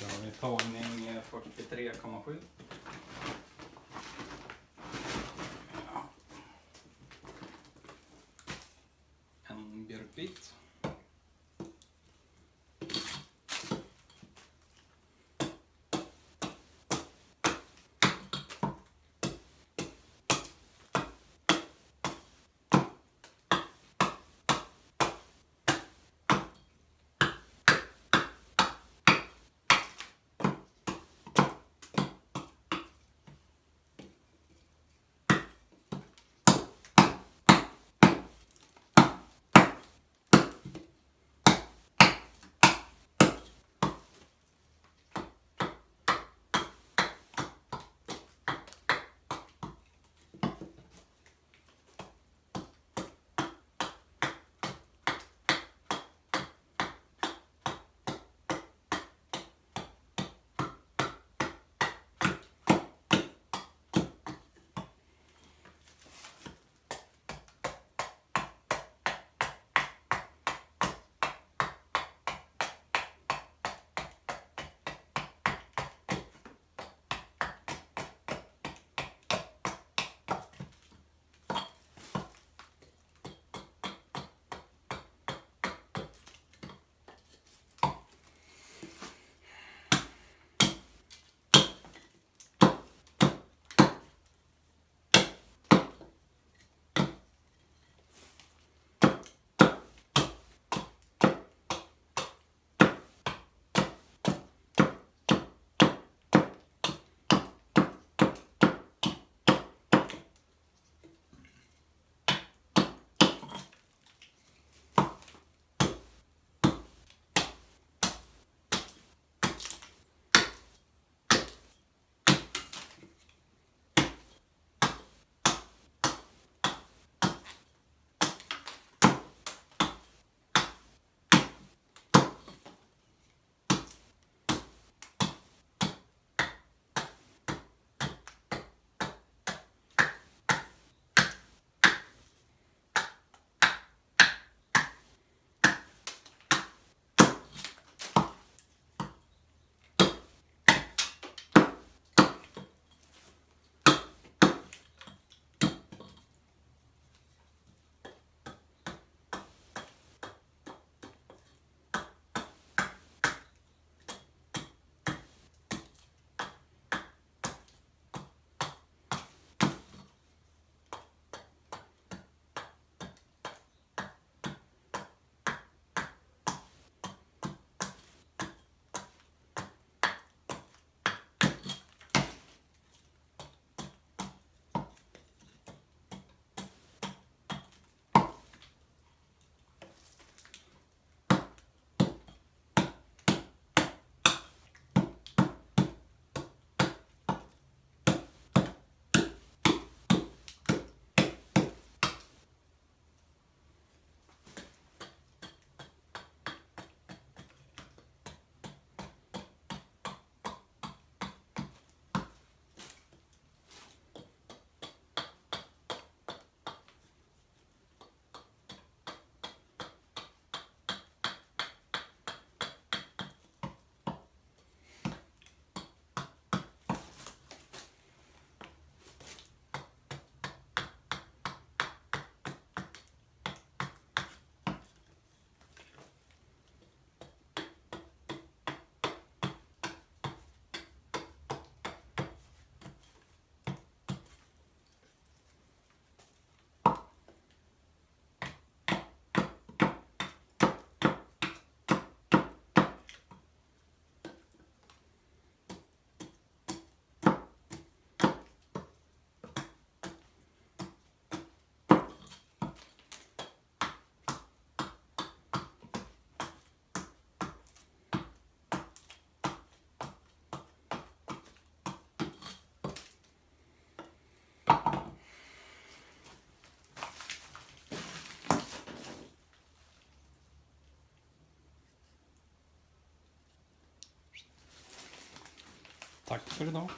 Då har vi tagning eh, 43,7. En björkbit. 炊けるの